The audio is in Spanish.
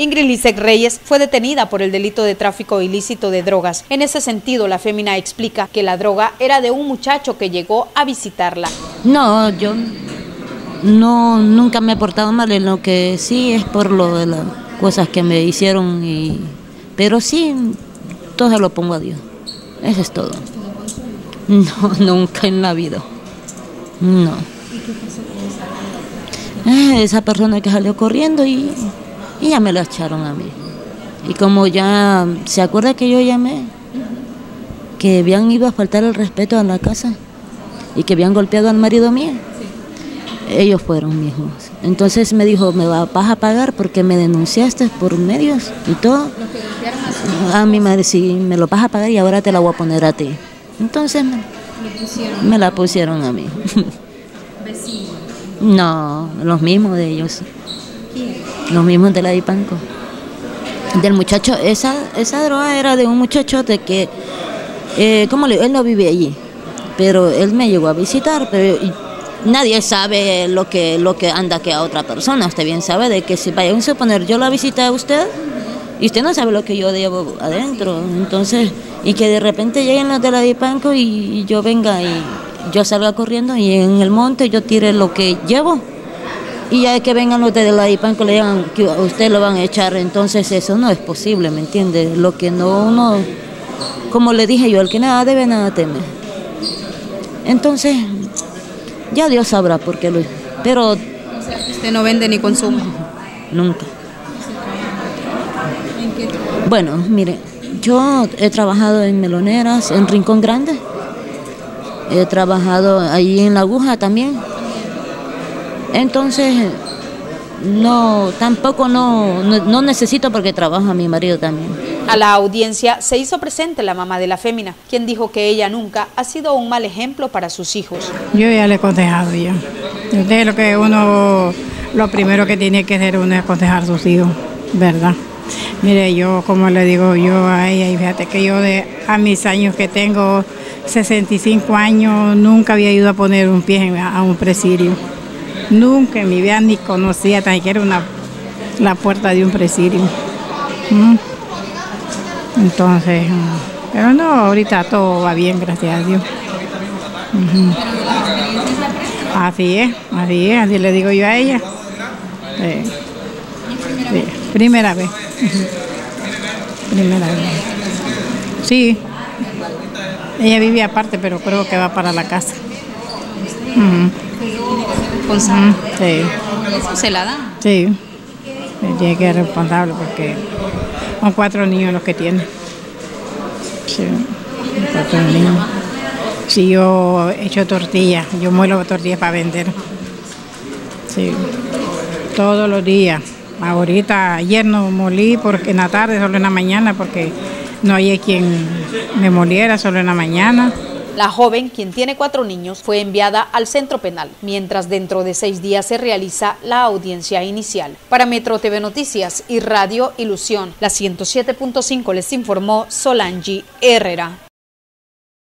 Ingrid Lisek Reyes fue detenida por el delito de tráfico ilícito de drogas. En ese sentido, la fémina explica que la droga era de un muchacho que llegó a visitarla. No, yo no nunca me he portado mal en lo que sí es por lo de las cosas que me hicieron y pero sí todo lo pongo a Dios. Eso es todo. No, nunca en la vida. No. Eh, esa persona que salió corriendo y, y ya me la echaron a mí. Y como ya se acuerda que yo llamé, que habían ido a faltar el respeto a la casa y que habían golpeado al marido mío, ellos fueron mismos. Entonces me dijo, me vas a pagar porque me denunciaste por medios y todo. A mi madre, sí, me lo vas a pagar y ahora te la voy a poner a ti. Entonces me, me la pusieron a mí. No, los mismos de ellos. Los mismos de la Dipanco. Del muchacho, esa, esa droga era de un muchacho de que, eh, ¿cómo le Él no vive allí, pero él me llegó a visitar, pero nadie sabe lo que, lo que anda que a otra persona. Usted bien sabe de que si vaya a suponer, yo la visité a usted y usted no sabe lo que yo llevo adentro. Entonces, y que de repente lleguen los de la y, y yo venga y yo salga corriendo y en el monte yo tire lo que llevo y ya que vengan los de la IPAN le digan que a usted lo van a echar, entonces eso no es posible, ¿me entiende? Lo que no uno, como le dije yo, el que nada debe, nada teme. Entonces, ya Dios sabrá por qué lo pero... ¿Usted no vende ni consume? Nunca. Bueno, mire, yo he trabajado en meloneras, en Rincón Grande, he trabajado ahí en la aguja también, entonces, no, tampoco no, no, necesito porque trabaja mi marido también. A la audiencia se hizo presente la mamá de la fémina, quien dijo que ella nunca ha sido un mal ejemplo para sus hijos. Yo ya le he aconsejado ya. Usted lo que uno, lo primero que tiene que hacer uno es aconsejar a sus hijos, ¿verdad? Mire, yo como le digo yo a ella, y fíjate que yo de, a mis años que tengo, 65 años, nunca había ido a poner un pie a un presidio. Nunca en mi vida ni conocía tan siquiera una, la puerta de un presidio. ¿Mm? Entonces, mm, pero no, ahorita todo va bien, gracias a Dios. Así es, así es, así le digo yo a ella. primera vez. primera vez. Sí. Ella vive aparte, pero creo que va para la casa responsable. sí. ¿Eso se la da? Sí, tiene que ser responsable porque son cuatro niños los que tiene. Sí, cuatro niños. Si yo hecho tortillas, yo muelo tortillas para vender. Sí, todos los días. Ahorita, ayer no molí porque en la tarde, solo en la mañana, porque no hay quien me moliera, solo en la mañana. La joven, quien tiene cuatro niños, fue enviada al centro penal, mientras dentro de seis días se realiza la audiencia inicial. Para Metro TV Noticias y Radio Ilusión, la 107.5 les informó Solangi Herrera.